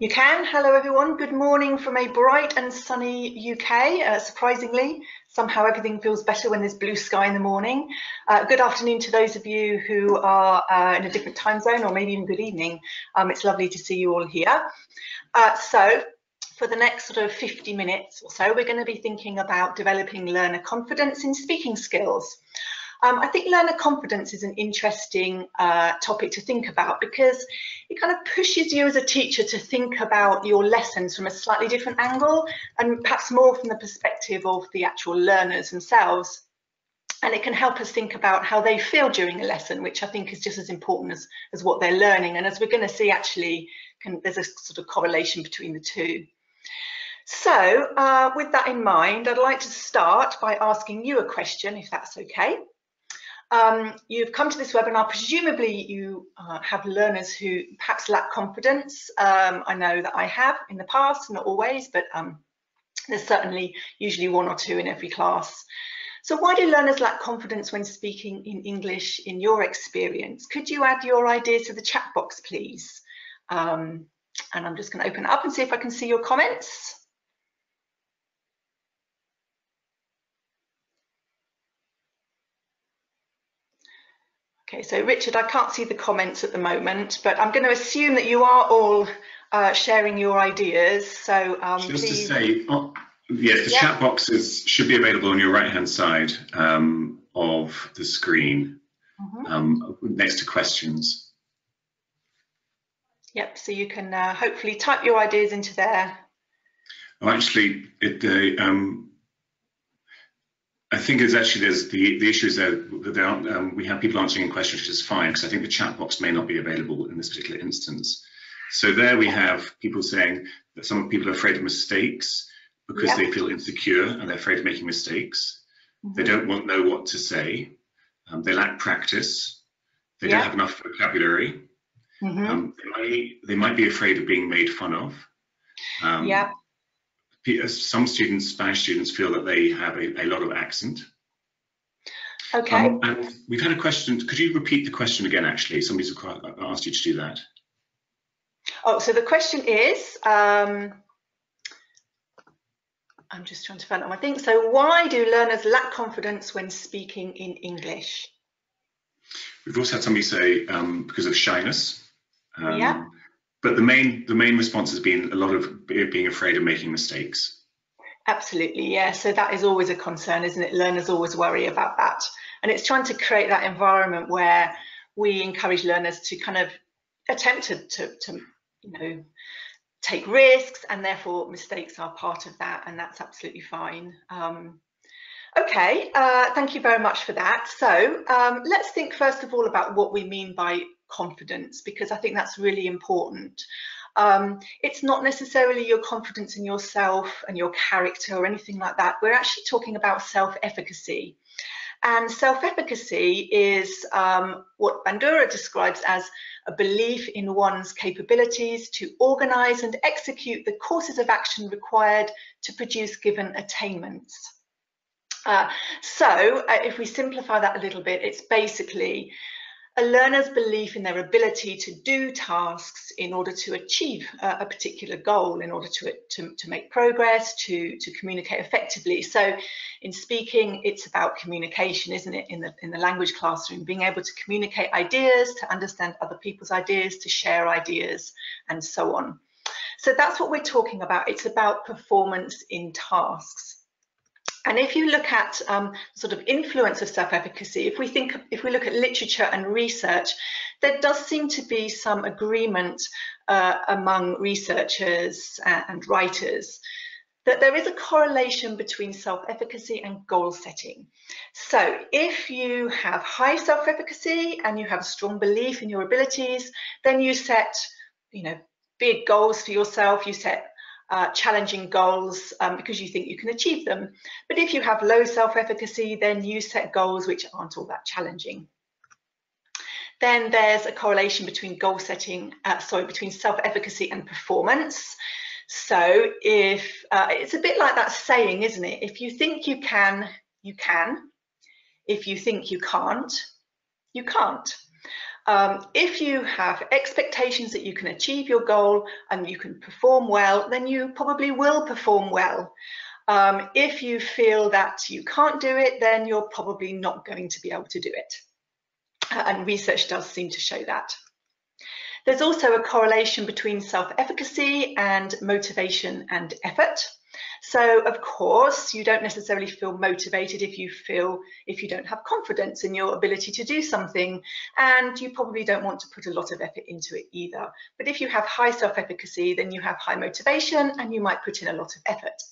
You can. Hello, everyone. Good morning from a bright and sunny UK. Uh, surprisingly, somehow everything feels better when there's blue sky in the morning. Uh, good afternoon to those of you who are uh, in a different time zone, or maybe even good evening. Um, it's lovely to see you all here. Uh, so, for the next sort of 50 minutes or so, we're going to be thinking about developing learner confidence in speaking skills. Um, I think learner confidence is an interesting uh, topic to think about because it kind of pushes you as a teacher to think about your lessons from a slightly different angle and perhaps more from the perspective of the actual learners themselves. And it can help us think about how they feel during a lesson, which I think is just as important as, as what they're learning. And as we're going to see, actually, can, there's a sort of correlation between the two. So uh, with that in mind, I'd like to start by asking you a question, if that's okay. Um, you've come to this webinar, presumably you uh, have learners who perhaps lack confidence. Um, I know that I have in the past, not always, but um, there's certainly usually one or two in every class. So why do learners lack confidence when speaking in English in your experience? Could you add your ideas to the chat box, please? Um, and I'm just going to open it up and see if I can see your comments. Okay, so Richard, I can't see the comments at the moment, but I'm going to assume that you are all uh, sharing your ideas. So um, just please... to say, oh, yes, the yeah. chat boxes should be available on your right-hand side um, of the screen, mm -hmm. um, next to questions. Yep, so you can uh, hopefully type your ideas into there. Oh, actually, it, uh, um, I think it's actually there's the the issue is that um, we have people answering questions, which is fine because I think the chat box may not be available in this particular instance. So there we have people saying that some people are afraid of mistakes because they feel insecure and they're afraid of making mistakes. Mm -hmm. They don't want know what to say. Um, they lack practice. They don't have enough vocabulary. Mm -hmm. um, they, might, they might be afraid of being made fun of. Um, yeah some students, Spanish students, feel that they have a, a lot of accent. Okay. Um, and we've had a question. Could you repeat the question again, actually? Somebody's asked you to do that. Oh, so the question is, um, I'm just trying to find out my thing. So why do learners lack confidence when speaking in English? We've also had somebody say um, because of shyness. Um, yeah but the main the main response has been a lot of being afraid of making mistakes. Absolutely yeah. So that is always a concern isn't it? Learners always worry about that. And it's trying to create that environment where we encourage learners to kind of attempt to, to, to you know take risks and therefore mistakes are part of that and that's absolutely fine. Um, okay uh, thank you very much for that. So um, let's think first of all about what we mean by confidence because I think that's really important. Um, it's not necessarily your confidence in yourself and your character or anything like that. We're actually talking about self-efficacy. And self-efficacy is um, what Bandura describes as a belief in one's capabilities to organise and execute the courses of action required to produce given attainments. Uh, so uh, if we simplify that a little bit, it's basically a learner's belief in their ability to do tasks in order to achieve a, particular goal, in order to, to, to, make progress, to, to communicate effectively. So in speaking, it's about communication, isn't it, in the, in the language classroom, being able to communicate ideas, to understand other people's ideas, to share ideas, and so on. So that's what we're talking about. It's about performance in tasks. And if you look at um, sort of influence of self-efficacy, if we think, if we look at literature and research, there does seem to be some agreement uh, among researchers and writers that there is a correlation between self-efficacy and goal setting. So if you have high self-efficacy and you have a strong belief in your abilities, then you set, you know, big goals for yourself, you set uh, challenging goals um, because you think you can achieve them. But if you have low self-efficacy, then you set goals which aren't all that challenging. Then there's a correlation between goal setting, uh, sorry, between self-efficacy and performance. So if uh, it's a bit like that saying, isn't it? If you think you can, you can. If you think you can't, you can't. Um, if you have expectations that you can achieve your goal and you can perform well, then you probably will perform well. Um, if you feel that you can't do it, then you're probably not going to be able to do it. And research does seem to show that. There's also a correlation between self-efficacy and motivation and effort. So of course, you don't necessarily feel motivated if you feel if you don't have confidence in your ability to do something, and you probably don't want to put a lot of effort into it either. But if you have high self-efficacy, then you have high motivation and you might put in a lot of effort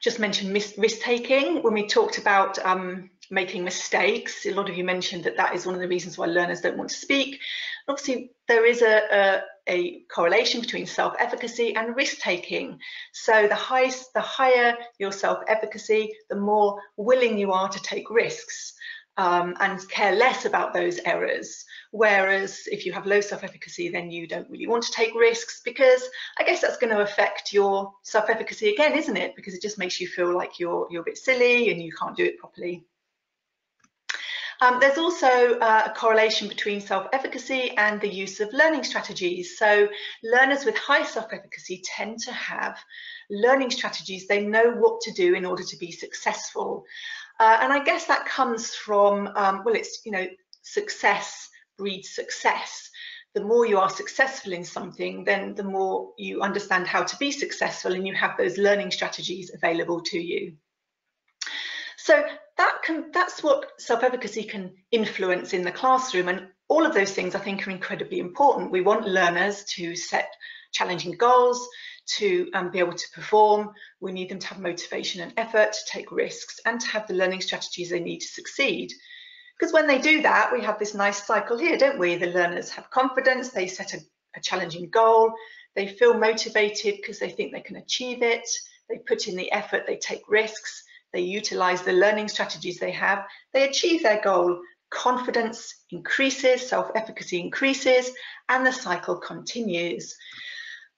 just mentioned risk taking when we talked about um, making mistakes. A lot of you mentioned that that is one of the reasons why learners don't want to speak. Obviously, there is a, a, a correlation between self-efficacy and risk-taking. So the, high, the higher your self-efficacy, the more willing you are to take risks um, and care less about those errors. Whereas if you have low self-efficacy, then you don't really want to take risks because I guess that's going to affect your self-efficacy again, isn't it? Because it just makes you feel like you're, you're a bit silly and you can't do it properly. Um, there's also uh, a correlation between self-efficacy and the use of learning strategies. So learners with high self-efficacy tend to have learning strategies. They know what to do in order to be successful. Uh, and I guess that comes from, um, well, it's, you know, success breeds success. The more you are successful in something, then the more you understand how to be successful and you have those learning strategies available to you. So that can, that's what self-efficacy can influence in the classroom and all of those things I think are incredibly important. We want learners to set challenging goals, to um, be able to perform. We need them to have motivation and effort, to take risks and to have the learning strategies they need to succeed. Because when they do that, we have this nice cycle here, don't we? The learners have confidence, they set a, a challenging goal, they feel motivated because they think they can achieve it, they put in the effort, they take risks, they utilize the learning strategies they have, they achieve their goal, confidence increases, self-efficacy increases, and the cycle continues.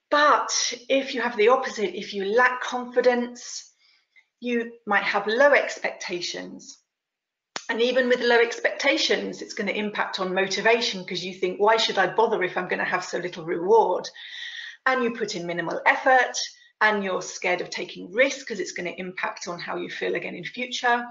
But if you have the opposite, if you lack confidence, you might have low expectations. And even with low expectations, it's going to impact on motivation because you think, why should I bother if I'm going to have so little reward? And you put in minimal effort and you're scared of taking risks because it's going to impact on how you feel again in future.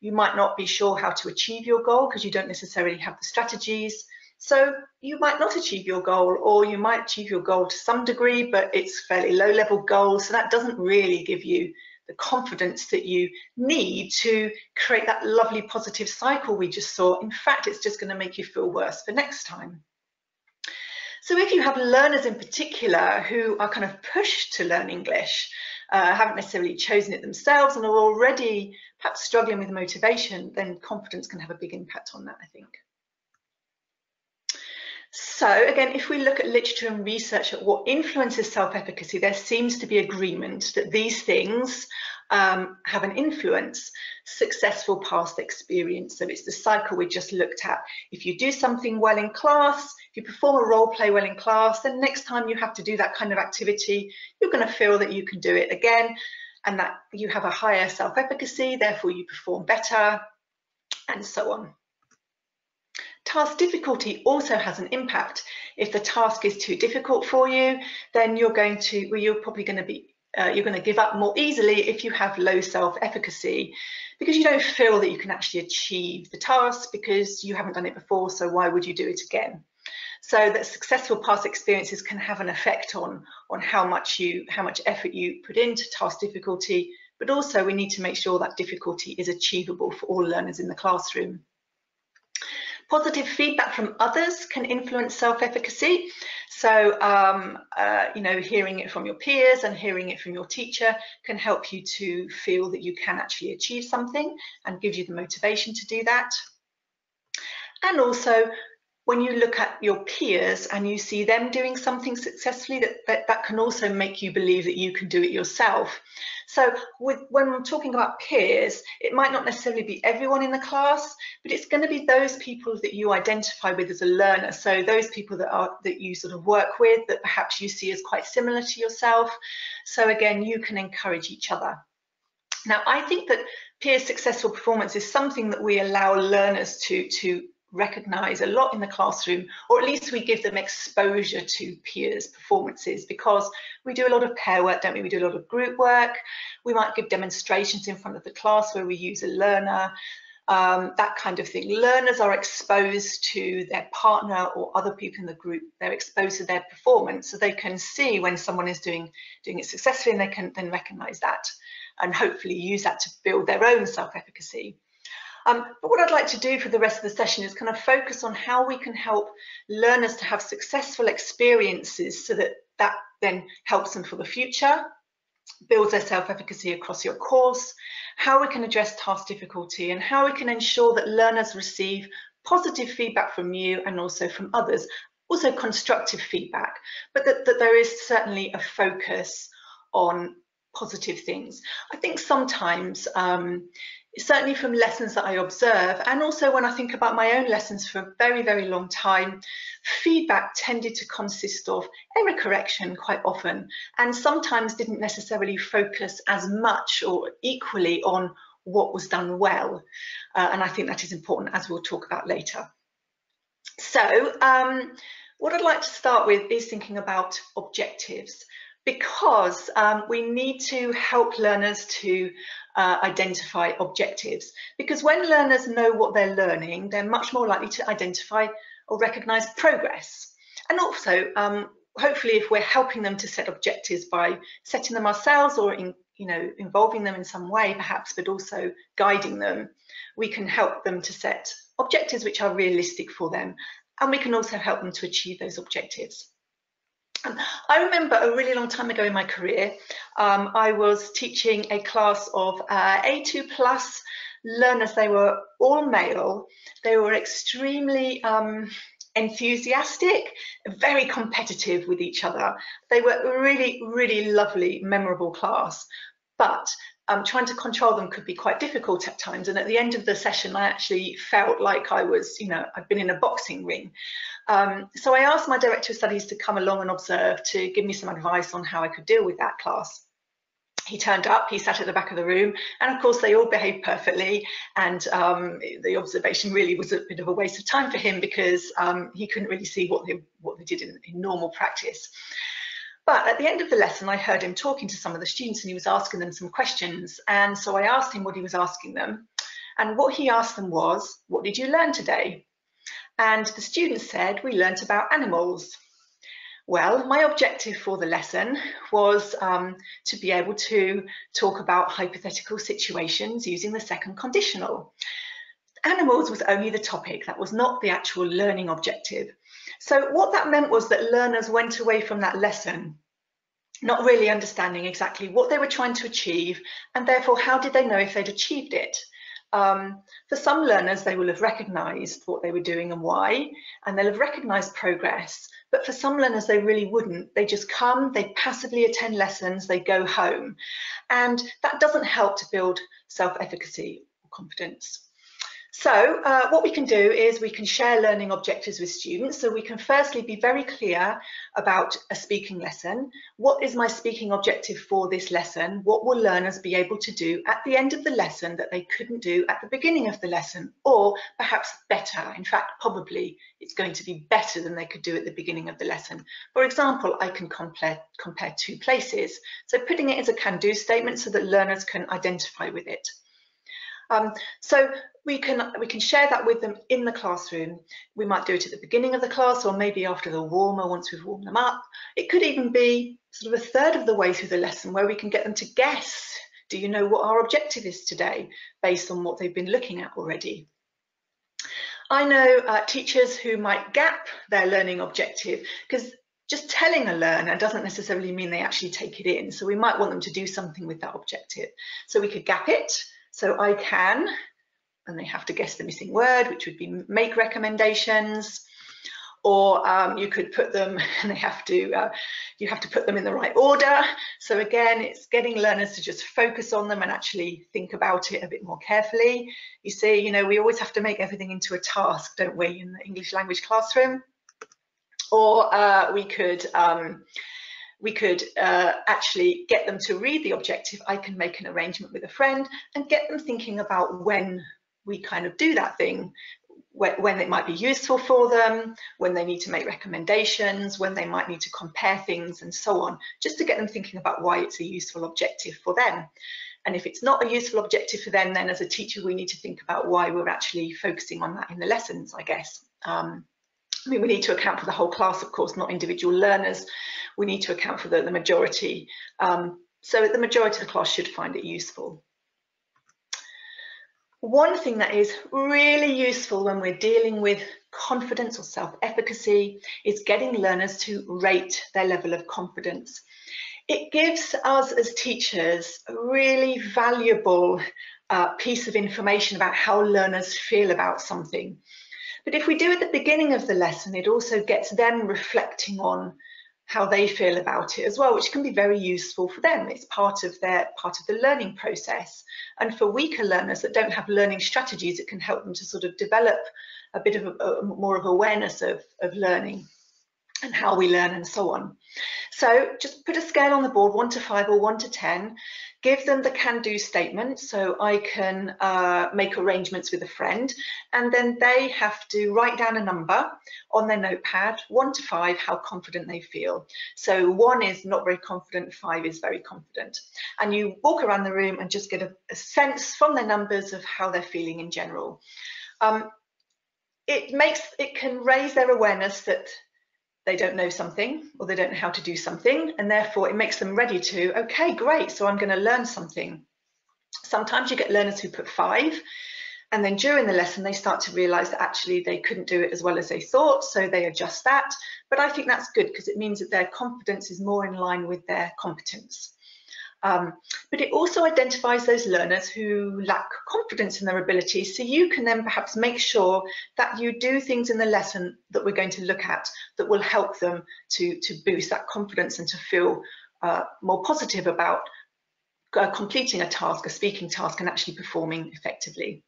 You might not be sure how to achieve your goal because you don't necessarily have the strategies. So you might not achieve your goal or you might achieve your goal to some degree, but it's fairly low level goal. So that doesn't really give you the confidence that you need to create that lovely positive cycle we just saw. In fact, it's just going to make you feel worse for next time. So if you have learners in particular who are kind of pushed to learn English, uh, haven't necessarily chosen it themselves and are already perhaps struggling with motivation, then confidence can have a big impact on that, I think. So again, if we look at literature and research at what influences self-efficacy, there seems to be agreement that these things um, have an influence. Successful past experience, so it's the cycle we just looked at. If you do something well in class, if you perform a role play well in class, then next time you have to do that kind of activity, you're going to feel that you can do it again and that you have a higher self-efficacy, therefore you perform better, and so on. Task difficulty also has an impact. If the task is too difficult for you, then you're going to, well, you're probably going to be, uh, you're going to give up more easily if you have low self-efficacy because you don't feel that you can actually achieve the task because you haven't done it before, so why would you do it again? So that successful past experiences can have an effect on, on how much you, how much effort you put into task difficulty, but also we need to make sure that difficulty is achievable for all learners in the classroom. Positive feedback from others can influence self-efficacy. So, um, uh, you know, hearing it from your peers and hearing it from your teacher can help you to feel that you can actually achieve something and gives you the motivation to do that. And also when you look at your peers and you see them doing something successfully, that, that, that can also make you believe that you can do it yourself. So with, when I'm talking about peers, it might not necessarily be everyone in the class, but it's going to be those people that you identify with as a learner. So those people that are that you sort of work with that perhaps you see as quite similar to yourself. So again, you can encourage each other. Now, I think that peer successful performance is something that we allow learners to, to recognise a lot in the classroom, or at least we give them exposure to peers' performances because we do a lot of pair work, don't we? We do a lot of group work. We might give demonstrations in front of the class where we use a learner, um, that kind of thing. Learners are exposed to their partner or other people in the group. They're exposed to their performance so they can see when someone is doing, doing it successfully and they can then recognise that and hopefully use that to build their own self-efficacy. Um, but what I'd like to do for the rest of the session is kind of focus on how we can help learners to have successful experiences so that that then helps them for the future, builds their self-efficacy across your course, how we can address task difficulty and how we can ensure that learners receive positive feedback from you and also from others, also constructive feedback, but that, that there is certainly a focus on positive things. I think sometimes um, certainly from lessons that I observe and also when I think about my own lessons for a very, very long time, feedback tended to consist of error correction quite often and sometimes didn't necessarily focus as much or equally on what was done well. Uh, and I think that is important as we'll talk about later. So um, what I'd like to start with is thinking about objectives because um, we need to help learners to uh, identify objectives. Because when learners know what they're learning, they're much more likely to identify or recognise progress. And also, um, hopefully, if we're helping them to set objectives by setting them ourselves or in, you know, involving them in some way, perhaps, but also guiding them, we can help them to set objectives which are realistic for them. And we can also help them to achieve those objectives. I remember a really long time ago in my career, um, I was teaching a class of uh, A2 plus learners. They were all male. They were extremely um, enthusiastic, very competitive with each other. They were a really, really lovely, memorable class. But um, trying to control them could be quite difficult at times. And at the end of the session, I actually felt like I was, you know, I'd been in a boxing ring. Um, so I asked my director of studies to come along and observe to give me some advice on how I could deal with that class. He turned up, he sat at the back of the room, and of course they all behaved perfectly. And um, the observation really was a bit of a waste of time for him because um, he couldn't really see what they, what they did in, in normal practice. But at the end of the lesson, I heard him talking to some of the students and he was asking them some questions. And so I asked him what he was asking them. And what he asked them was, what did you learn today? And the students said, we learnt about animals. Well, my objective for the lesson was um, to be able to talk about hypothetical situations using the second conditional. Animals was only the topic, that was not the actual learning objective. So what that meant was that learners went away from that lesson not really understanding exactly what they were trying to achieve and therefore how did they know if they'd achieved it. Um, for some learners, they will have recognised what they were doing and why, and they'll have recognised progress. But for some learners, they really wouldn't. They just come, they passively attend lessons, they go home. And that doesn't help to build self-efficacy or confidence. So uh, what we can do is we can share learning objectives with students. So we can firstly be very clear about a speaking lesson. What is my speaking objective for this lesson? What will learners be able to do at the end of the lesson that they couldn't do at the beginning of the lesson? Or perhaps better, in fact, probably it's going to be better than they could do at the beginning of the lesson. For example, I can compare, compare two places. So putting it as a can-do statement so that learners can identify with it. Um, so we can we can share that with them in the classroom. We might do it at the beginning of the class or maybe after the warmer once we've warmed them up. It could even be sort of a third of the way through the lesson where we can get them to guess, do you know what our objective is today based on what they've been looking at already. I know uh, teachers who might gap their learning objective because just telling a learner doesn't necessarily mean they actually take it in. So we might want them to do something with that objective. So we could gap it so I can, and they have to guess the missing word, which would be make recommendations, or um, you could put them, and they have to, uh, you have to put them in the right order. So again, it's getting learners to just focus on them and actually think about it a bit more carefully. You see, you know, we always have to make everything into a task, don't we, in the English language classroom? Or uh, we could, um, we could uh, actually get them to read the objective. I can make an arrangement with a friend and get them thinking about when we kind of do that thing. when it might be useful for them, when they need to make recommendations, when they might need to compare things and so on, just to get them thinking about why it's a useful objective for them. And if it's not a useful objective for them, then as a teacher, we need to think about why we're actually focusing on that in the lessons, I guess. Um, I mean, we need to account for the whole class, of course, not individual learners. We need to account for the, the majority. Um, so the majority of the class should find it useful. One thing that is really useful when we're dealing with confidence or self-efficacy is getting learners to rate their level of confidence. It gives us as teachers a really valuable uh, piece of information about how learners feel about something. But if we do at the beginning of the lesson, it also gets them reflecting on how they feel about it as well, which can be very useful for them. It's part of their part of the learning process. And for weaker learners that don't have learning strategies, it can help them to sort of develop a bit of a, a more of awareness of, of learning and how we learn and so on. So just put a scale on the board, one to five or one to 10, give them the can do statement. So I can uh, make arrangements with a friend and then they have to write down a number on their notepad, one to five, how confident they feel. So one is not very confident, five is very confident. And you walk around the room and just get a, a sense from their numbers of how they're feeling in general. Um, it makes it can raise their awareness that they don't know something or they don't know how to do something and therefore it makes them ready to okay great so i'm going to learn something. Sometimes you get learners who put five and then during the lesson they start to realize that actually they couldn't do it as well as they thought so they adjust that. But i think that's good because it means that their confidence is more in line with their competence um, but it also identifies those learners who lack confidence in their abilities. So you can then perhaps make sure that you do things in the lesson that we're going to look at that will help them to, to boost that confidence and to feel uh, more positive about uh, completing a task, a speaking task, and actually performing effectively.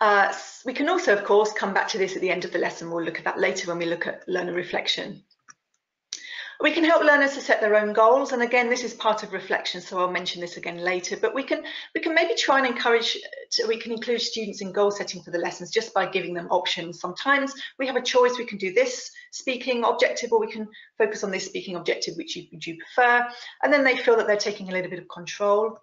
Uh, we can also, of course, come back to this at the end of the lesson. We'll look at that later when we look at learner reflection. We can help learners to set their own goals, and again, this is part of reflection, so I'll mention this again later. But we can we can maybe try and encourage. To, we can include students in goal setting for the lessons just by giving them options. Sometimes we have a choice. We can do this speaking objective, or we can focus on this speaking objective, which you, you prefer, and then they feel that they're taking a little bit of control.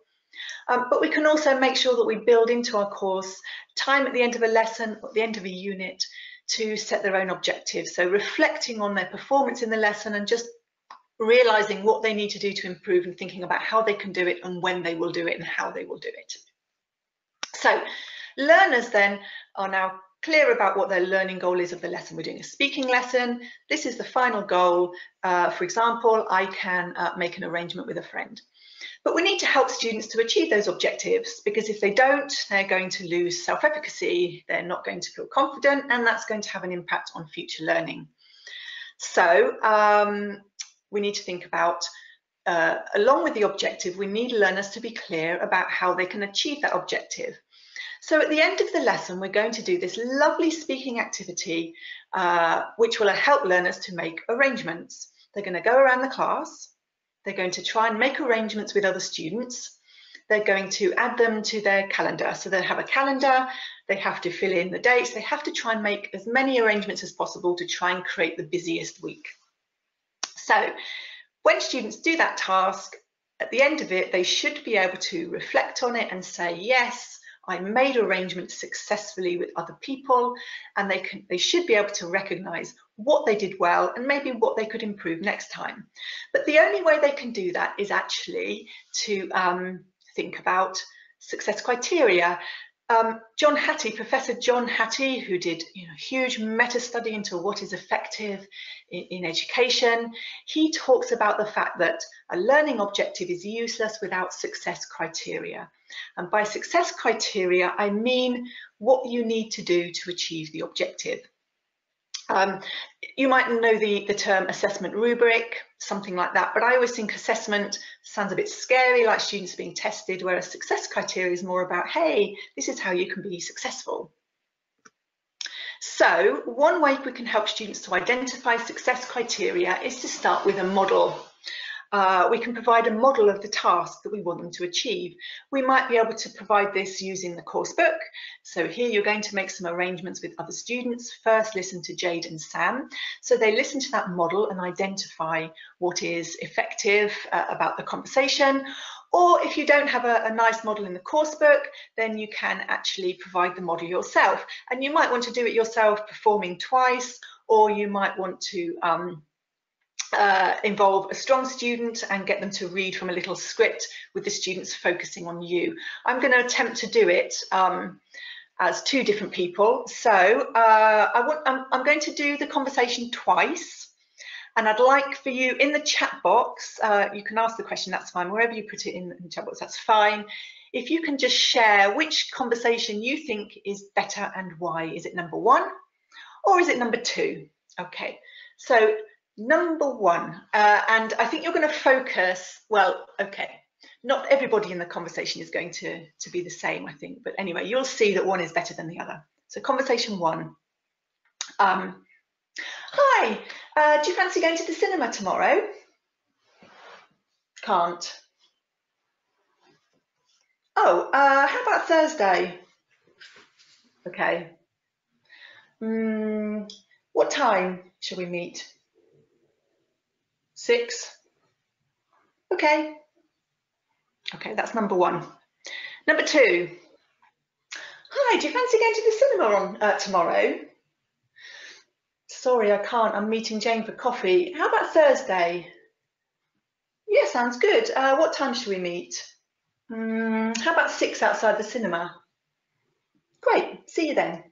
Um, but we can also make sure that we build into our course time at the end of a lesson, at the end of a unit, to set their own objectives. So reflecting on their performance in the lesson and just realizing what they need to do to improve and thinking about how they can do it and when they will do it and how they will do it. So learners then are now clear about what their learning goal is of the lesson. We're doing a speaking lesson. This is the final goal. Uh, for example, I can uh, make an arrangement with a friend. But we need to help students to achieve those objectives because if they don't, they're going to lose self-efficacy, they're not going to feel confident, and that's going to have an impact on future learning. So um, we need to think about uh, along with the objective, we need learners to be clear about how they can achieve that objective. So at the end of the lesson, we're going to do this lovely speaking activity, uh, which will help learners to make arrangements. They're going to go around the class. They're going to try and make arrangements with other students. They're going to add them to their calendar. So they have a calendar, they have to fill in the dates, they have to try and make as many arrangements as possible to try and create the busiest week. So when students do that task, at the end of it, they should be able to reflect on it and say, yes, I made arrangements successfully with other people, and they can they should be able to recognize what they did well and maybe what they could improve next time. But the only way they can do that is actually to um, think about success criteria um, John Hattie, Professor John Hattie, who did you know, huge meta study into what is effective in, in, education, he talks about the fact that a learning objective is useless without success criteria. And by success criteria, I mean what you need to do to achieve the objective. Um, you might know the, the term assessment rubric, something like that, but I always think assessment sounds a bit scary, like students being tested, whereas success criteria is more about, hey, this is how you can be successful. So one way we can help students to identify success criteria is to start with a model. Uh, we can provide a model of the task that we want them to achieve. We might be able to provide this using the course book. So here you're going to make some arrangements with other students. First, listen to Jade and Sam. So they listen to that model and identify what is effective uh, about the conversation. Or if you don't have a, a, nice model in the course book, then you can actually provide the model yourself. And you might want to do it yourself performing twice, or you might want to um, uh, involve a strong student and get them to read from a little script with the students focusing on you. I'm going to attempt to do it um, as two different people. So uh, I want, I'm, I'm, going to do the conversation twice. And I'd like for you in the chat box, uh, you can ask the question, that's fine. Wherever you put it in the chat box, that's fine. If you can just share which conversation you think is better and why. Is it number one or is it number two? Okay, so number one, uh, and I think you're going to focus, well, okay, not everybody in the conversation is going to, to be the same, I think, but anyway, you'll see that one is better than the other. So conversation one. Um, hi, uh, do you fancy going to the cinema tomorrow? Can't. Oh, uh, how about Thursday? Okay. Mm, what time shall we meet? Six? Okay. Okay, that's number one. Number two. Hi, do you fancy going to the cinema on uh, tomorrow? Sorry, I can't. I'm meeting Jane for coffee. How about Thursday? Yeah, sounds good. Uh, what time should we meet? Mm, how about six outside the cinema? Great, see you then.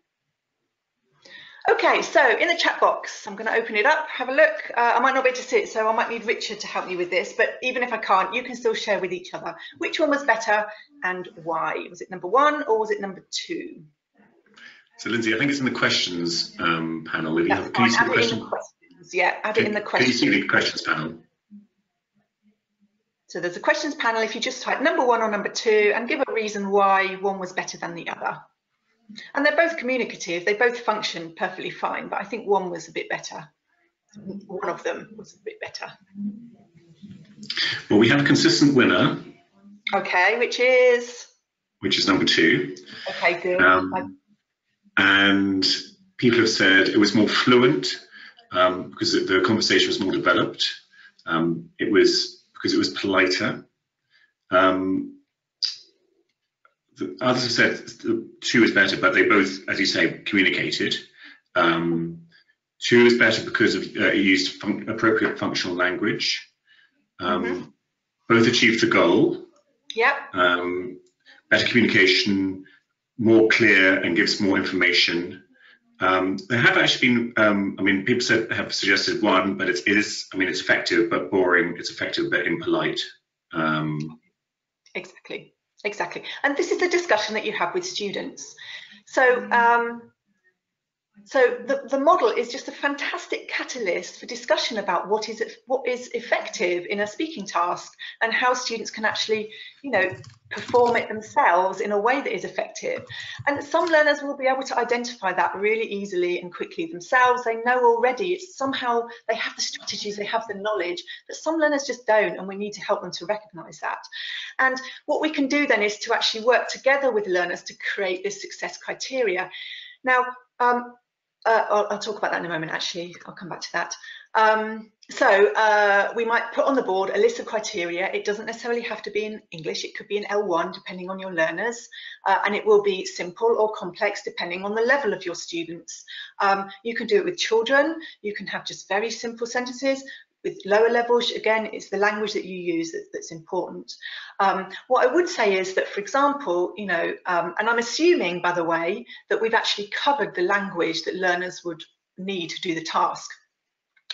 Okay, so in the chat box, I'm going to open it up, have a look. Uh, I might not be able to see it, so I might need Richard to help me with this, but even if I can't, you can still share with each other. Which one was better and why? Was it number one or was it number two? So Lindsay, I think it's in the questions um, panel. If you have, can you see the, question? the questions? Yeah, add can, it in the questions. Can you see the questions panel? So there's a questions panel. If you just type number one or number two and give a reason why one was better than the other. And they're both communicative, they both function perfectly fine, but I think one was a bit better. One of them was a bit better. Well, we have a consistent winner. Okay, which is? Which is number two. Okay, good. Um, and people have said it was more fluent um, because the conversation was more developed. Um, it was because it was politer. Um, others have said two is better, but they both, as you say, communicated. Um, two is better because of uh, it used fun appropriate functional language. Um, mm -hmm. Both achieved the goal. Yep. Um, better communication, more clear, and gives more information. Um, there have actually been, um, I mean, people said have suggested one, but it is, I mean, it's effective but boring. It's effective but impolite. Um, exactly. Exactly. And this is the discussion that you have with students. So, um, so the, the model is just a fantastic catalyst for discussion about what is what is effective in a speaking task and how students can actually, you know, perform it themselves in a way that is effective. And some learners will be able to identify that really easily and quickly themselves. They know already, it's somehow they have the strategies, they have the knowledge, but some learners just don't, and we need to help them to recognize that. And what we can do then is to actually work together with learners to create this success criteria. Now, um, uh, I'll, I'll, talk about that in a moment, actually. I'll come back to that. Um, so uh, we might put on the board a list of criteria. It doesn't necessarily have to be in English. It could be in L1, depending on your learners. Uh, and it will be simple or complex, depending on the level of your students. Um, you can do it with children. You can have just very simple sentences with lower levels, again, it's the language that you use that, that's important. Um, what I would say is that, for example, you know, um, and I'm assuming, by the way, that we've actually covered the language that learners would need to do the task.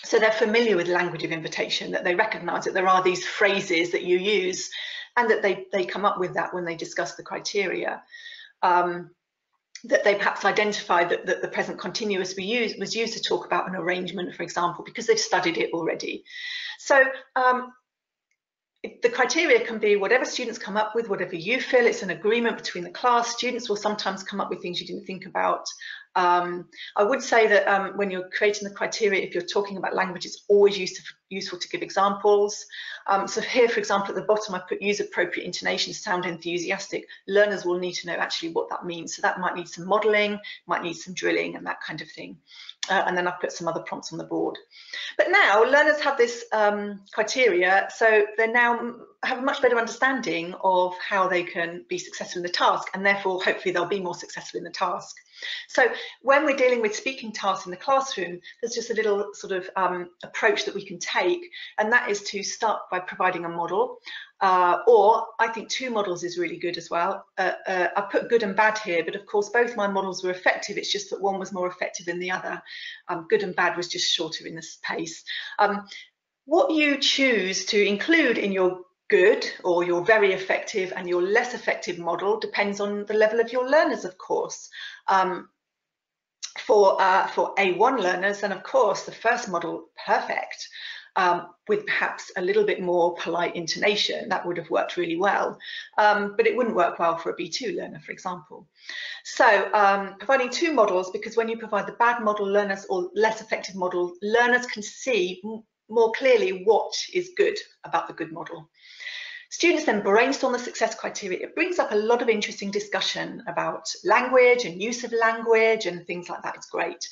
So they're familiar with language of invitation, that they recognize that there are these phrases that you use and that they, they come up with that when they discuss the criteria. Um, that they perhaps identified that, that the present continuous used, was used to talk about an arrangement, for example, because they've studied it already. So um, the criteria can be whatever students come up with, whatever you feel, it's an agreement between the class. Students will sometimes come up with things you didn't think about. Um, I would say that um, when you're creating the criteria, if you're talking about language, it's always useful, to give examples. Um, so here, for example, at the bottom, I put use appropriate intonation, sound enthusiastic. Learners will need to know actually what that means. So that might need some modelling, might need some drilling and that kind of thing. Uh, and then I've put some other prompts on the board. But now learners have this um, criteria, so they now have a much better understanding of how they can be successful in the task, and therefore hopefully they'll be more successful in the task. So when we're dealing with speaking tasks in the classroom, there's just a little sort of um, approach that we can take, and that is to start by providing a model. Uh, or I think two models is really good as well. Uh, uh, I put good and bad here, but of course both my models were effective. It's just that one was more effective than the other. Um, good and bad was just shorter in the pace. Um, what you choose to include in your good or your very effective and your less effective model depends on the level of your learners, of course. Um, for, uh, for A1 learners, then of course the first model, perfect um, with perhaps a little bit more polite intonation, that would have worked really well. Um, but it wouldn't work well for a B2 learner, for example. So um, providing two models, because when you provide the bad model learners or less effective model, learners can see more clearly what is good about the good model. Students then brainstorm the success criteria. It brings up a lot of interesting discussion about language and use of language and things like that. It's great.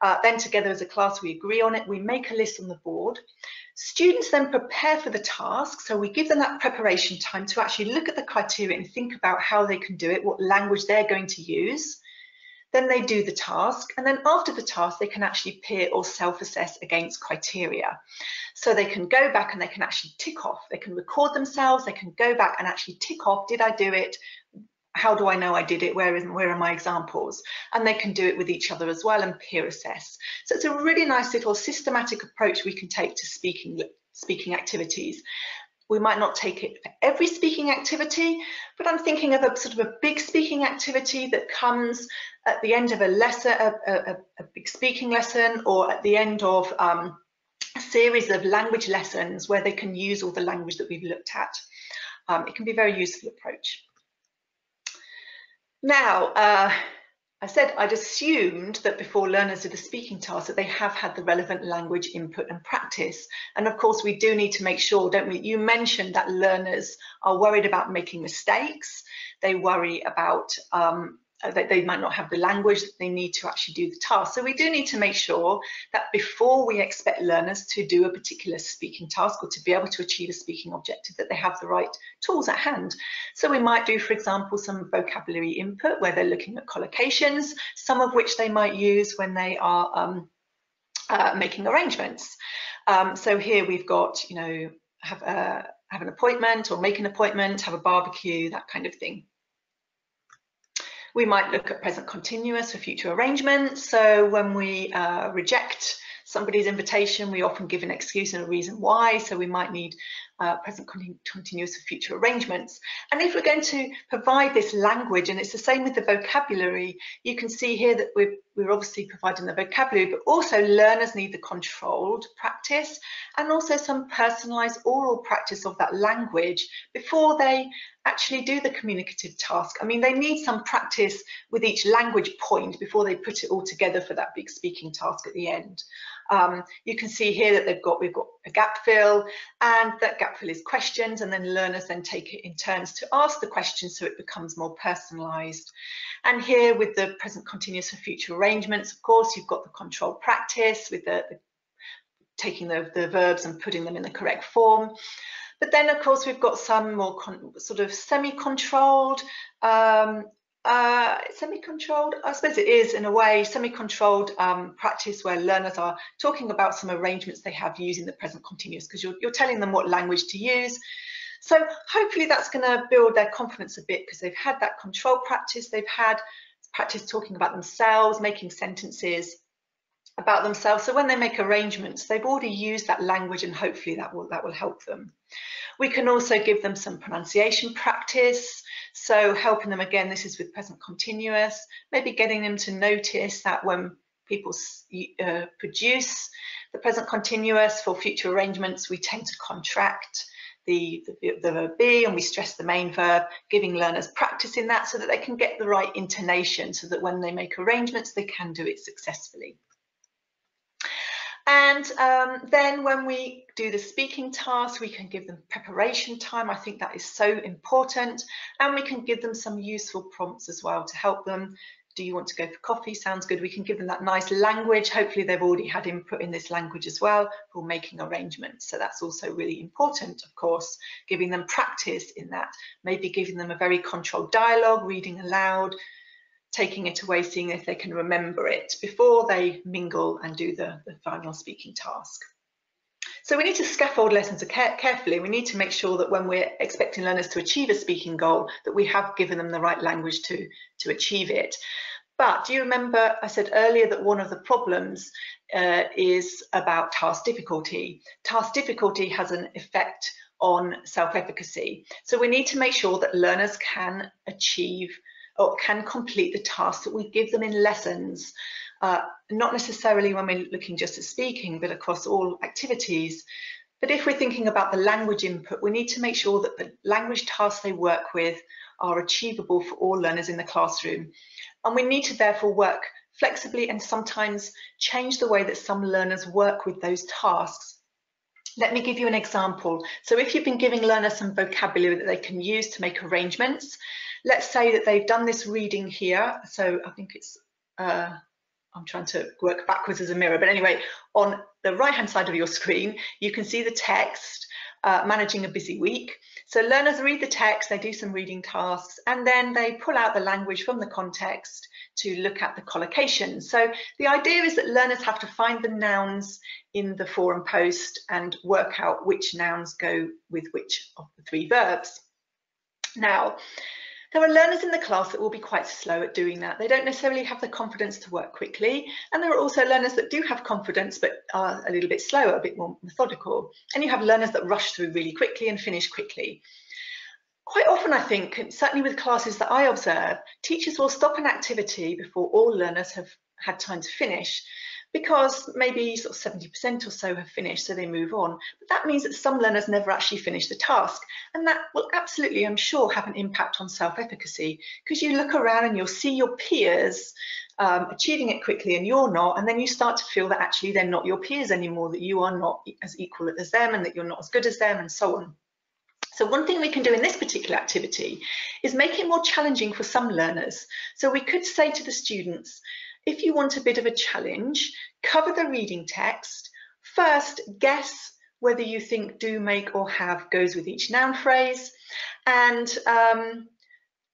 Uh, then together as a class, we agree on it. We make a list on the board. Students then prepare for the task. So we give them that preparation time to actually look at the criteria and think about how they can do it, what language they're going to use. Then they do the task. And then after the task, they can actually peer or self-assess against criteria. So they can go back and they can actually tick off. They can record themselves. They can go back and actually tick off, did I do it? how do I know I did it? Where is where are my examples? And they can do it with each other as well and peer assess. So it's a really nice little systematic approach we can take to speaking speaking activities. We might not take it for every speaking activity, but I'm thinking of a sort of a big speaking activity that comes at the end of a lesson, a, a, a big speaking lesson, or at the end of um, a series of language lessons where they can use all the language that we've looked at. Um, it can be a very useful approach. Now, uh, I said I'd assumed that before learners do the speaking task that they have had the relevant language input and practice. And of course, we do need to make sure, don't we? You mentioned that learners are worried about making mistakes. They worry about um, uh, that they might not have the language that they need to actually do the task. So we do need to make sure that before we expect learners to do a particular speaking task or to be able to achieve a speaking objective, that they have the right tools at hand. So we might do, for example, some vocabulary input where they're looking at collocations, some of which they might use when they are um, uh, making arrangements. Um, so here we've got, you know, have, a, have an appointment or make an appointment, have a barbecue, that kind of thing. We might look at present continuous for future arrangements. So when we uh, reject somebody's invitation, we often give an excuse and a reason why. So we might need uh, present continuous for future arrangements. And if we're going to provide this language, and it's the same with the vocabulary, you can see here that we're, we're obviously providing the vocabulary, but also learners need the controlled practice and also some personalised oral practice of that language before they actually do the communicative task. I mean, they need some practice with each language point before they put it all together for that big speaking task at the end. Um, you can see here that they've got we've got a gap fill and that gap fill is questions and then learners then take it in turns to ask the questions so it becomes more personalized. And here with the present continuous for future arrangements, of course, you've got the control practice with the, the taking the, the verbs and putting them in the correct form. But then, of course, we've got some more sort of semi-controlled um, uh, semi-controlled, I suppose it is in a way, semi-controlled um, practice where learners are talking about some arrangements they have using the present continuous because you're, you're telling them what language to use. So hopefully that's going to build their confidence a bit because they've had that control practice, they've had practice talking about themselves, making sentences about themselves. So when they make arrangements, they've already used that language and hopefully that will, that will help them. We can also give them some pronunciation practice. So helping them again, this is with present continuous, maybe getting them to notice that when people uh, produce the present continuous for future arrangements, we tend to contract the, the, the verb be and we stress the main verb, giving learners practice in that so that they can get the right intonation so that when they make arrangements, they can do it successfully. And um, then when we do the speaking task, we can give them preparation time. I think that is so important. And we can give them some useful prompts as well to help them do you want to go for coffee? Sounds good. We can give them that nice language. Hopefully they've already had input in this language as well for making arrangements. So that's also really important, of course, giving them practice in that, maybe giving them a very controlled dialogue, reading aloud, taking it away, seeing if they can remember it before they mingle and do the, the final speaking task. So we need to scaffold lessons carefully. We need to make sure that when we're expecting learners to achieve a speaking goal, that we have given them the right language to, to achieve it. But do you remember I said earlier that one of the problems uh, is about task difficulty. Task difficulty has an effect on self-efficacy. So we need to make sure that learners can achieve or can complete the tasks that we give them in lessons uh, not necessarily when we're looking just at speaking, but across all activities. But if we're thinking about the language input, we need to make sure that the language tasks they work with are achievable for all learners in the classroom. And we need to therefore work flexibly and sometimes change the way that some learners work with those tasks. Let me give you an example. So if you've been giving learners some vocabulary that they can use to make arrangements, let's say that they've done this reading here. So I think it's uh, I'm trying to work backwards as a mirror, but anyway, on the right hand side of your screen, you can see the text, uh, managing a busy week. So learners read the text, they do some reading tasks, and then they pull out the language from the context to look at the collocation. So the idea is that learners have to find the nouns in the forum post and work out which nouns go with which of the three verbs. Now, there are learners in the class that will be quite slow at doing that. They don't necessarily have the confidence to work quickly. And there are also learners that do have confidence but are a little bit slower, a bit more methodical. And you have learners that rush through really quickly and finish quickly. Quite often, I think, certainly with classes that I observe, teachers will stop an activity before all learners have had time to finish because maybe sort of 70% or so have finished, so they move on. But that means that some learners never actually finish the task. And that will absolutely, I'm sure, have an impact on self-efficacy because you look around and you'll see your peers um, achieving it quickly and you're not, and then you start to feel that actually they're not your peers anymore, that you are not as equal as them and that you're not as good as them and so on. So one thing we can do in this particular activity is make it more challenging for some learners. So we could say to the students, if you want a bit of a challenge, cover the reading text. First, guess whether you think do, make or have goes with each noun phrase. And, um,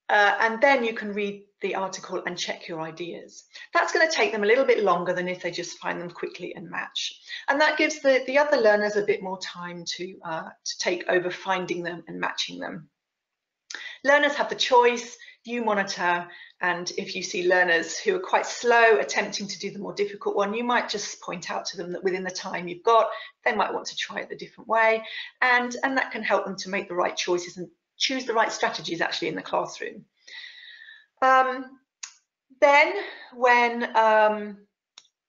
uh, and then you can read the article and check your ideas. That's going to take them a little bit longer than if they just find them quickly and match. And that gives the, the other learners a bit more time to, uh, to take over finding them and matching them. Learners have the choice, you monitor, and if you see learners who are quite slow attempting to do the more difficult one, you might just point out to them that within the time you've got, they might want to try it a different way. And, and that can help them to make the right choices and choose the right strategies actually in the classroom. Um, then when um,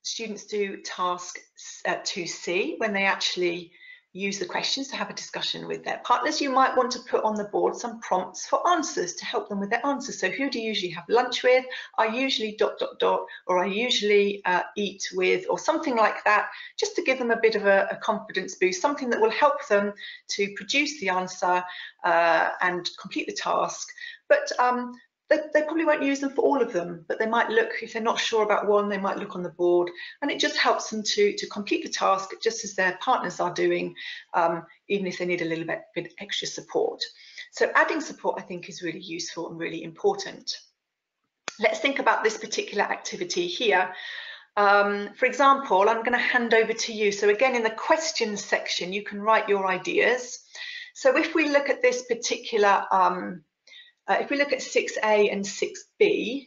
students do task uh, 2C, when they actually use the questions to have a discussion with their partners. You might want to put on the board some prompts for answers to help them with their answers. So who do you usually have lunch with? I usually dot, dot, dot, or I usually uh, eat with, or something like that, just to give them a bit of a, a confidence boost, something that will help them to produce the answer uh, and complete the task. But um, they, they, probably won't use them for all of them, but they might look, if they're not sure about one, they might look on the board and it just helps them to, to complete the task just as their partners are doing, um, even if they need a little bit, bit extra support. So adding support, I think, is really useful and really important. Let's think about this particular activity here. Um, for example, I'm going to hand over to you. So again, in the questions section, you can write your ideas. So if we look at this particular um, uh, if we look at 6A and 6B,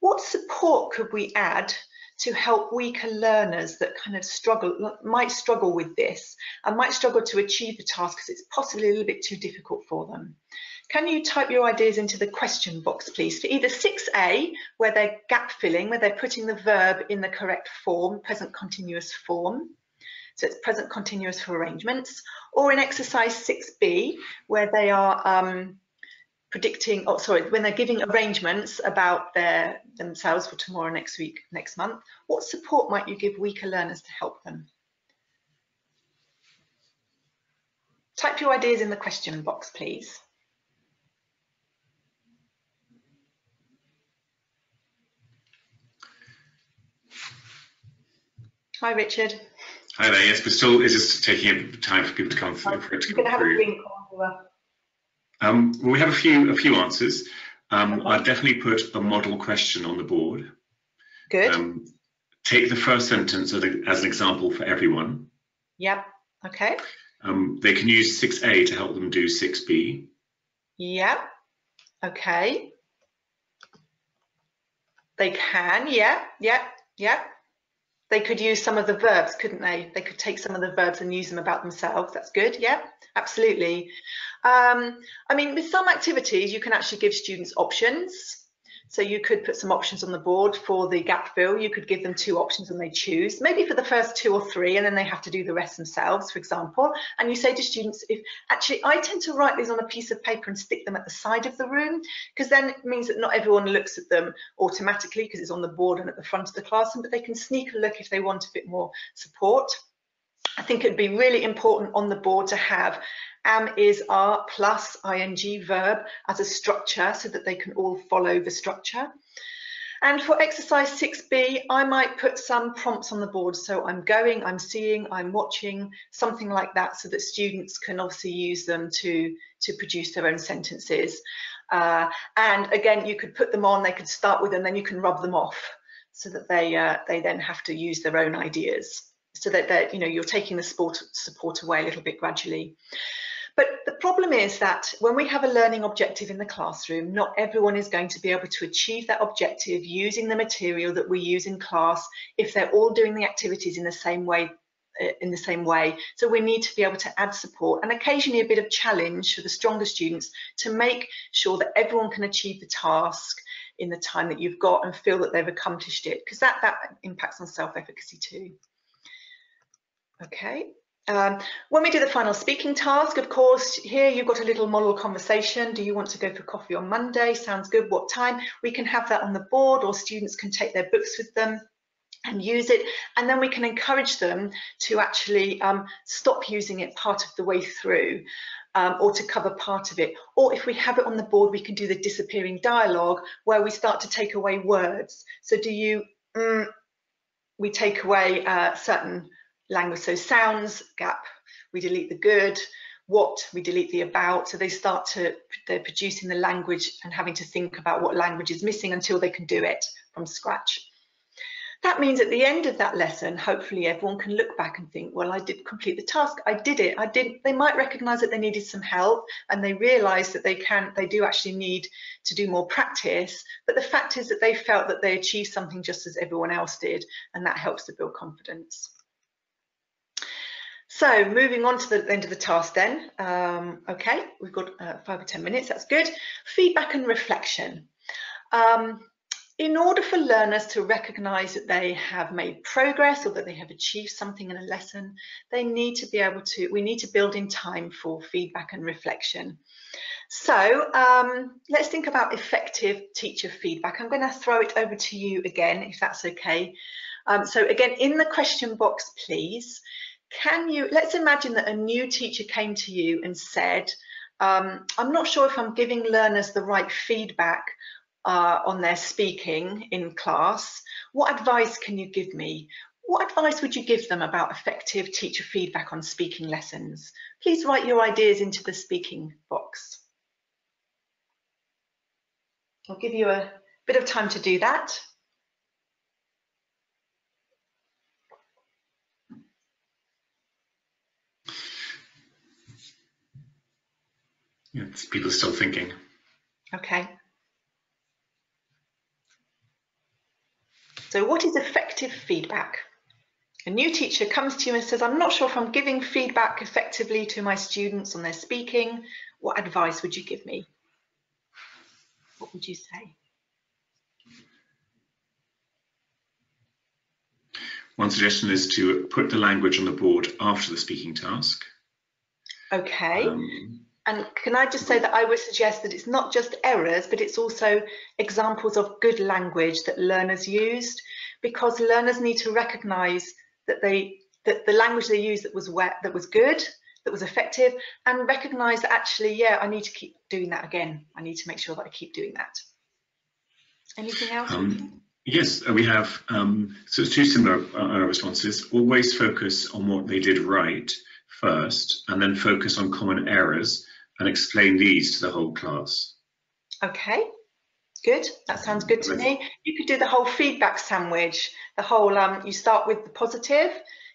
what support could we add to help weaker learners that kind of struggle, might struggle with this and might struggle to achieve the task because it's possibly a little bit too difficult for them. Can you type your ideas into the question box, please, for either 6A, where they're gap filling, where they're putting the verb in the correct form, present continuous form, so it's present continuous for arrangements, or in exercise 6b, where they are um, predicting, oh sorry, when they're giving arrangements about their themselves for tomorrow, next week, next month, what support might you give weaker learners to help them? Type your ideas in the question box, please. Hi, Richard. Hi there. Yes, we're still. It's just taking time for people to come through. For it to come through. Um, well, we have a few a few answers. Um. I'd definitely put a model question on the board. Good. Um, take the first sentence as, a, as, an example for everyone. Yep. Okay. Um, they can use 6A to help them do 6B. Yep. Okay. They can. Yeah. Yeah. Yeah they could use some of the verbs, couldn't they? They could take some of the verbs and use them about themselves. That's good. Yeah, absolutely. Um, I mean, with some activities, you can actually give students options. So you could put some options on the board for the gap fill. You could give them two options and they choose, maybe for the first two or three, and then they have to do the rest themselves, for example. And you say to students, if actually I tend to write these on a piece of paper and stick them at the side of the room, because then it means that not everyone looks at them automatically because it's on the board and at the front of the classroom, but they can sneak a look if they want a bit more support. I think it'd be really important on the board to have am is are plus ing verb as a structure so that they can all follow the structure. And for exercise 6b, I might put some prompts on the board. So I'm going, I'm seeing, I'm watching, something like that, so that students can obviously use them to, to produce their own sentences. Uh, and again, you could put them on, they could start with, and then you can rub them off so that they, uh, they then have to use their own ideas. So that, that you know, you're taking the support, support away a little bit gradually. But the problem is that when we have a learning objective in the classroom, not everyone is going to be able to achieve that objective using the material that we use in class if they're all doing the activities in the same way uh, in the same way. So we need to be able to add support and occasionally a bit of challenge for the stronger students to make sure that everyone can achieve the task in the time that you've got and feel that they've accomplished it because that, that impacts on self-efficacy too. Okay, um, when we do the final speaking task, of course, here you've got a little model conversation. Do you want to go for coffee on Monday? Sounds good. What time? We can have that on the board or students can take their books with them and use it. And then we can encourage them to actually um, stop using it part of the way through. Um, or to cover part of it. Or if we have it on the board, we can do the disappearing dialogue where we start to take away words. So do you, mm, we take away uh, certain language. So sounds, gap, we delete the good, what, we delete the about. So they start to, they're producing the language and having to think about what language is missing until they can do it from scratch. That means at the end of that lesson, hopefully everyone can look back and think, well, I did complete the task. I did it. I did. They might recognize that they needed some help and they realize that they can, they do actually need to do more practice. But the fact is that they felt that they achieved something just as everyone else did. And that helps to build confidence. So moving on to the end of the task then. Um, okay, we've got uh, five or 10 minutes, that's good. Feedback and reflection. Um, in order for learners to recognise that they have made progress or that they have achieved something in a lesson, they need to be able to, we need to build in time for feedback and reflection. So um, let's think about effective teacher feedback. I'm going to throw it over to you again, if that's okay. Um, so again, in the question box, please, can you, let's imagine that a new teacher came to you and said, um, I'm not sure if I'm giving learners the right feedback uh, on their speaking in class. What advice can you give me? What advice would you give them about effective teacher feedback on speaking lessons? Please write your ideas into the speaking box. I'll give you a bit of time to do that. Yeah, people are still thinking. Okay. So what is effective feedback? A new teacher comes to you and says, I'm not sure if I'm giving feedback effectively to my students on their speaking. What advice would you give me? What would you say? One suggestion is to put the language on the board after the speaking task. Okay. Um, and can I just say that I would suggest that it's not just errors, but it's also examples of good language that learners used, because learners need to recognise that they that the language they used that was wet, that was good, that was effective, and recognise that actually, yeah, I need to keep doing that again. I need to make sure that I keep doing that. Anything else? Um, yes, uh, we have um, so two similar uh, responses. Always focus on what they did right first, and then focus on common errors and explain these to the whole class. Okay, good. That sounds good to me. You could do the whole feedback sandwich. The whole, um, you start with the positive,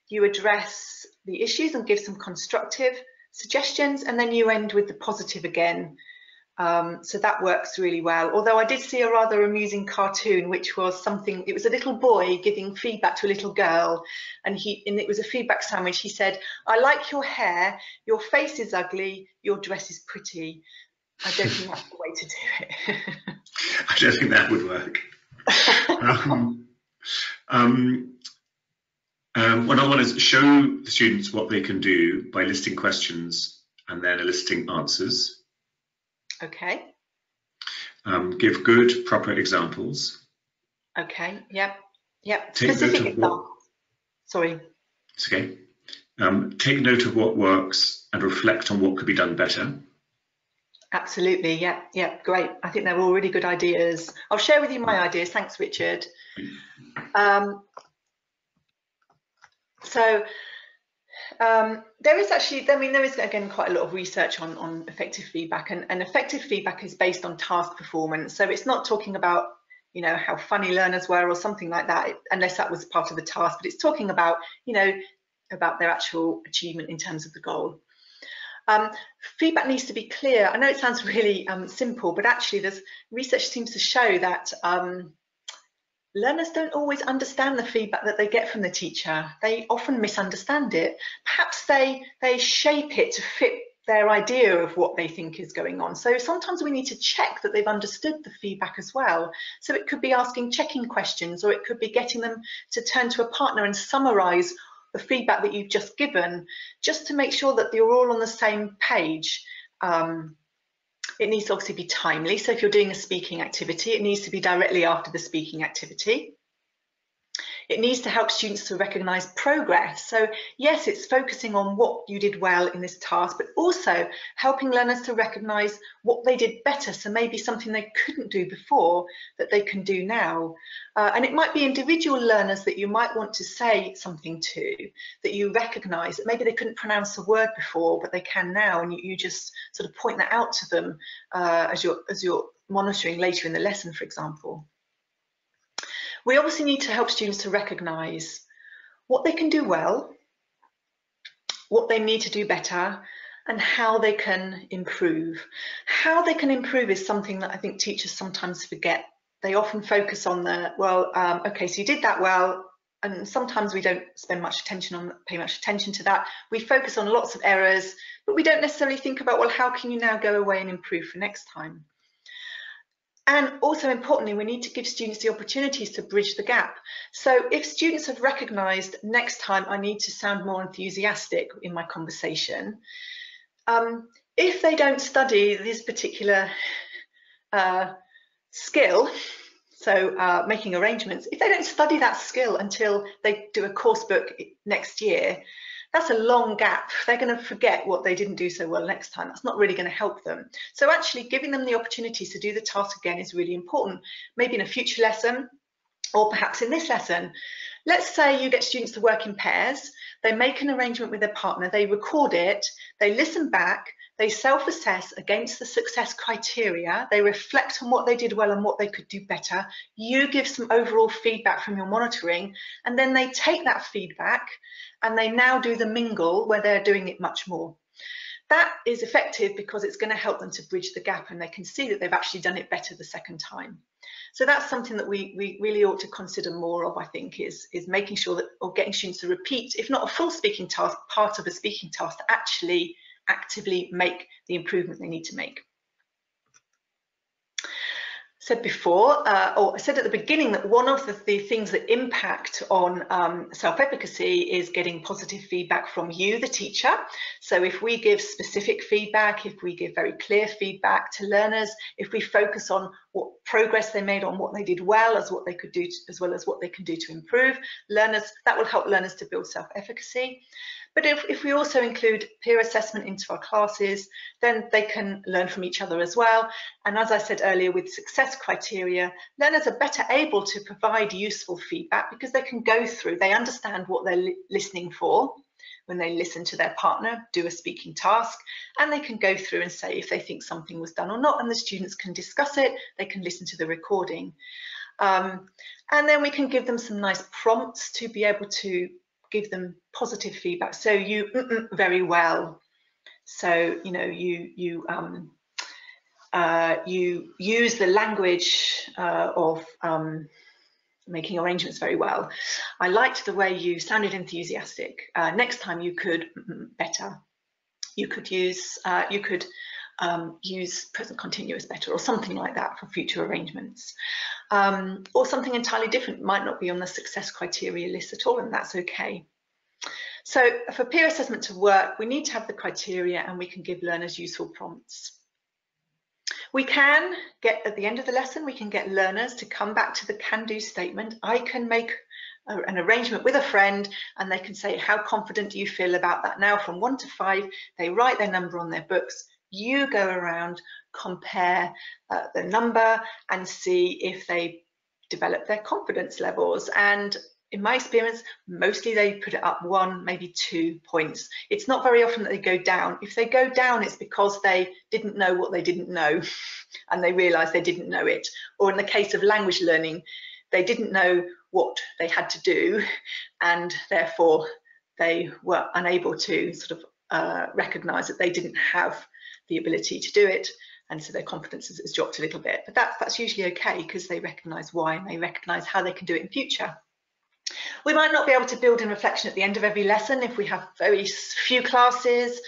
you address the issues and give some constructive suggestions, and then you end with the positive again. Um, so that works really well. Although I did see a rather amusing cartoon, which was something, it was a little boy giving feedback to a little girl. And he, and it was a feedback sandwich. He said, I like your hair, your face is ugly, your dress is pretty. I don't think that's the way to do it. I don't think that would work. um, um, um, what I want is show the students what they can do by listing questions and then listing answers. Okay. Um, give good, proper examples. Okay, yep, yep. Take Specific examples. Sorry. It's okay. Um, take note of what works and reflect on what could be done better. Absolutely, yeah, yeah, great. I think they're all really good ideas. I'll share with you my ideas. Thanks, Richard. Um, so um, there is actually, I mean, there is again quite a lot of research on, on effective feedback and, and effective feedback is based on task performance. So it's not talking about, you know, how funny learners were or something like that, unless that was part of the task, but it's talking about, you know, about their actual achievement in terms of the goal. Um, feedback needs to be clear. I know it sounds really um, simple, but actually there's research seems to show that um, learners don't always understand the feedback that they get from the teacher. They often misunderstand it. Perhaps they, they shape it to fit their idea of what they think is going on. So sometimes we need to check that they've understood the feedback as well. So it could be asking checking questions or it could be getting them to turn to a partner and summarize the feedback that you've just given, just to make sure that you're all on the same page. Um, it needs to obviously be timely. So if you're doing a speaking activity, it needs to be directly after the speaking activity. It needs to help students to recognise progress. So yes, it's focusing on what you did well in this task, but also helping learners to recognise what they did better. So maybe something they couldn't do before that they can do now. Uh, and it might be individual learners that you might want to say something to that you recognise that maybe they couldn't pronounce a word before, but they can now. And you, you just sort of point that out to them uh, as you're, as you're monitoring later in the lesson, for example. We obviously need to help students to recognise what they can do well, what they need to do better, and how they can improve. How they can improve is something that I think teachers sometimes forget. They often focus on the, well, um, okay, so you did that well, and sometimes we don't spend much attention on pay much attention to that we focus on lots of errors but we don't necessarily think about well how can you now go away and improve for next time and also importantly, we need to give students the opportunities to bridge the gap. So if students have recognised next time I need to sound more enthusiastic in my conversation, um, if they don't study this particular uh, skill, so uh, making arrangements, if they don't study that skill until they do a course book next year, that's a long gap. They're going to forget what they didn't do so well next time. That's not really going to help them. So actually giving them the opportunities to do the task again is really important. Maybe in a future lesson, or perhaps in this lesson. Let's say you get students to work in pairs, they make an arrangement with their partner, they record it, they listen back, they self-assess against the success criteria. They reflect on what they did well and what they could do better. You give some overall feedback from your monitoring, and then they take that feedback and they now do the mingle where they're doing it much more. That is effective because it's going to help them to bridge the gap and they can see that they've actually done it better the second time. So that's something that we, we really ought to consider more of, I think, is, is making sure that, or getting students to repeat, if not a full speaking task, part of a speaking task to actually actively make the improvement they need to make. Said before, uh, or I said at the beginning that one of the, the things that impact on um, self-efficacy is getting positive feedback from you, the teacher. So if we give specific feedback, if we give very clear feedback to learners, if we focus on what progress they made on what they did well as what they could do to, as well as what they can do to improve, learners, that will help learners to build self-efficacy. But if, if we also include peer assessment into our classes, then they can learn from each other as well. And as I said earlier, with success criteria, learners are better able to provide useful feedback because they can go through, they understand what they're li listening for when they listen to their partner do a speaking task and they can go through and say if they think something was done or not and the students can discuss it they can listen to the recording um, and then we can give them some nice prompts to be able to give them positive feedback. So you mm -mm, very well. So you know you you um, uh, you use the language uh, of um, making arrangements very well. I liked the way you sounded enthusiastic. Uh, next time you could mm, better. You could use uh, you could um, use present continuous better or something like that for future arrangements. Um, or something entirely different might not be on the success criteria list at all, and that's okay. So for peer assessment to work, we need to have the criteria and we can give learners useful prompts. We can get, at the end of the lesson, we can get learners to come back to the can-do statement. I can make an arrangement with a friend and they can say, how confident do you feel about that? Now from one to five, they write their number on their books. You go around, compare uh, the number and see if they develop their confidence levels. And in my experience, mostly they put it up one, maybe two points. It's not very often that they go down. If they go down, it's because they didn't know what they didn't know and they realized they didn't know it. Or in the case of language learning, they didn't know what they had to do and therefore they were unable to sort of uh, recognize that they didn't have the ability to do it and so their confidence has, has dropped a little bit. But that's, that's usually okay because they recognize why and they recognize how they can do it in future. We might not be able to build in reflection at the end of every lesson if we have very few classes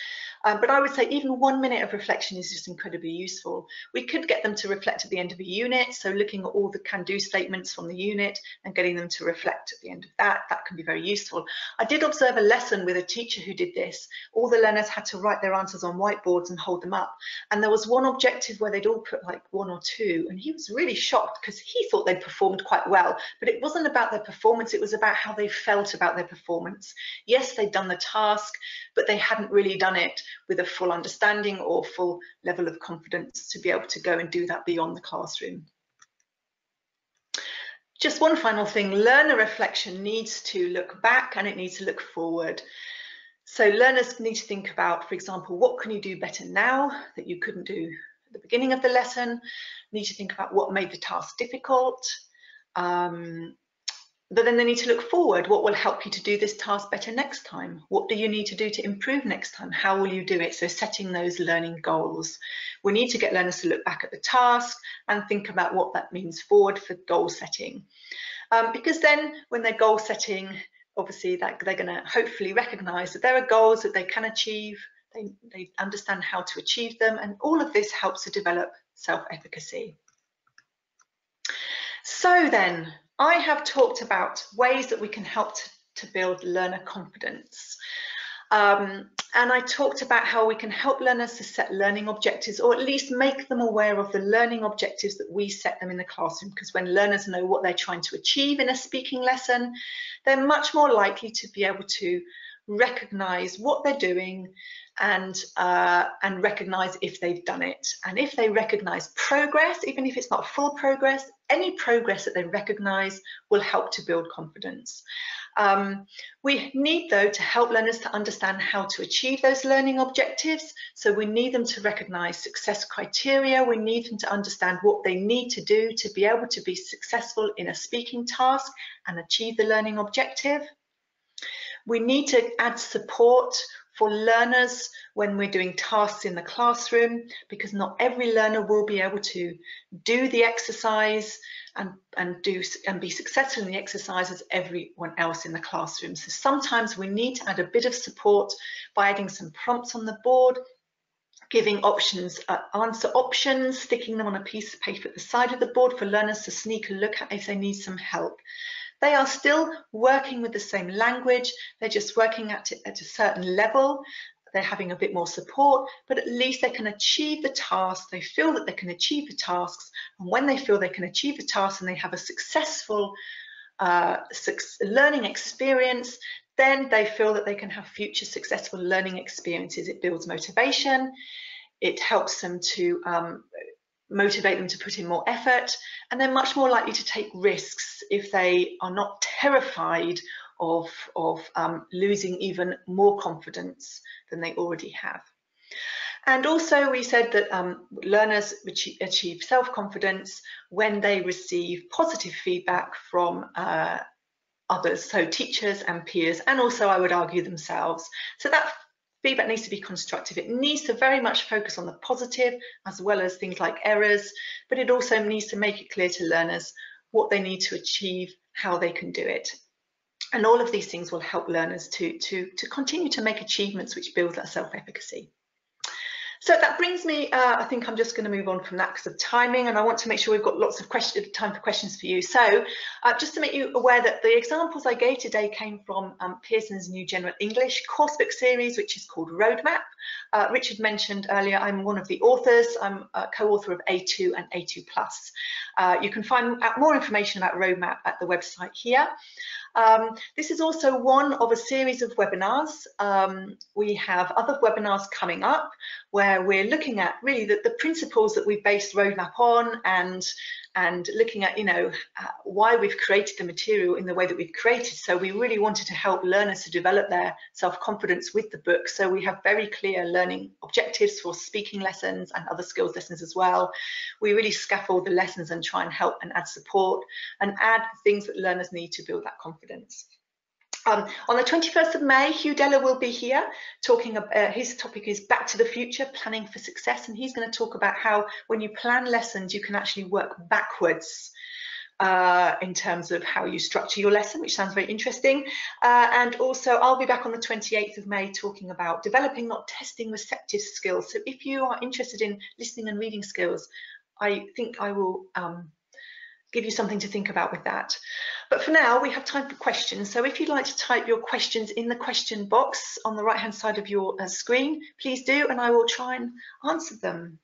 um, but I would say even one minute of reflection is just incredibly useful. We could get them to reflect at the end of a unit, so looking at all the can-do statements from the unit and getting them to reflect at the end of that, that can be very useful. I did observe a lesson with a teacher who did this. All the learners had to write their answers on whiteboards and hold them up. And there was one objective where they'd all put like one or two, and he was really shocked because he thought they'd performed quite well, but it wasn't about their performance, it was about how they felt about their performance. Yes, they'd done the task, but they hadn't really done it with a full understanding or full level of confidence to be able to go and do that beyond the classroom. Just one final thing, learner reflection needs to look back and it needs to look forward. So learners need to think about, for example, what can you do better now that you couldn't do at the beginning of the lesson? Need to think about what made the task difficult. Um, but then they need to look forward. What will help you to do this task better next time? What do you need to do to improve next time? How will you do it? So setting those learning goals. We need to get learners to look back at the task and think about what that means forward for goal setting. Um, because then when they're goal setting, obviously that they're going to hopefully recognize that there are goals that they can achieve. They, they understand how to achieve them. And all of this helps to develop self-efficacy. So then, I have talked about ways that we can help to, build learner confidence. Um, and I talked about how we can help learners to set learning objectives or at least make them aware of the learning objectives that we set them in the classroom because when learners know what they're trying to achieve in a speaking lesson, they're much more likely to be able to recognize what they're doing and uh, and recognize if they've done it. And if they recognize progress, even if it's not full progress, any progress that they recognize will help to build confidence. Um, we need, though, to help learners to understand how to achieve those learning objectives. So we need them to recognize success criteria. We need them to understand what they need to do to be able to be successful in a speaking task and achieve the learning objective. We need to add support for learners when we're doing tasks in the classroom because not every learner will be able to do the exercise and, and do and be successful in the exercise as everyone else in the classroom. So sometimes we need to add a bit of support by adding some prompts on the board giving options, uh, answer options, sticking them on a piece of paper at the side of the board for learners to sneak a look at if they need some help. They are still working with the same language, they're just working at, at a certain level, they're having a bit more support, but at least they can achieve the task, they feel that they can achieve the tasks, and when they feel they can achieve the task and they have a successful uh, learning experience, then they feel that they can have future successful learning experiences. It builds motivation, it helps them to um, motivate them to put in more effort, and they're much more likely to take risks if they are not terrified of, of um, losing even more confidence than they already have. And also we said that um, learners achieve self-confidence when they receive positive feedback from uh, others, so teachers and peers, and also I would argue themselves. So that feedback needs to be constructive. It needs to very much focus on the positive as well as things like errors, but it also needs to make it clear to learners what they need to achieve, how they can do it. And all of these things will help learners to, to, to continue to make achievements which build that self-efficacy. So that brings me, uh, I think I'm just going to move on from that because of timing and I want to make sure we've got lots of question, time for questions for you. So uh, just to make you aware that the examples I gave today came from um, Pearson's new General English coursebook series, which is called Roadmap. Uh, Richard mentioned earlier, I'm one of the authors. I'm a co-author of A2 and A2+. Uh, you can find more information about Roadmap at the website here. Um, this is also one of a series of webinars. Um, we have other webinars coming up where we're looking at really the, the principles that we've based Roadmap on and and looking at, you know, uh, why we've created the material in the way that we've created. So we really wanted to help learners to develop their self-confidence with the book. So we have very clear learning objectives for speaking lessons and other skills lessons as well. We really scaffold the lessons and try and help and add support and add things that learners need to build that confidence. Um, on the 21st of May, Hugh Dellar will be here talking about, uh, his topic is Back to the Future, Planning for Success, and he's going to talk about how when you plan lessons, you can actually work backwards uh, in terms of how you structure your lesson, which sounds very interesting. Uh, and also, I'll be back on the 28th of May talking about developing, not testing, receptive skills. So if you are interested in listening and reading skills, I think I will um, give you something to think about with that. But for now, we have time for questions. So if you'd like to type your questions in the question box on the right hand side of your uh, screen, please do, and I will try and answer them.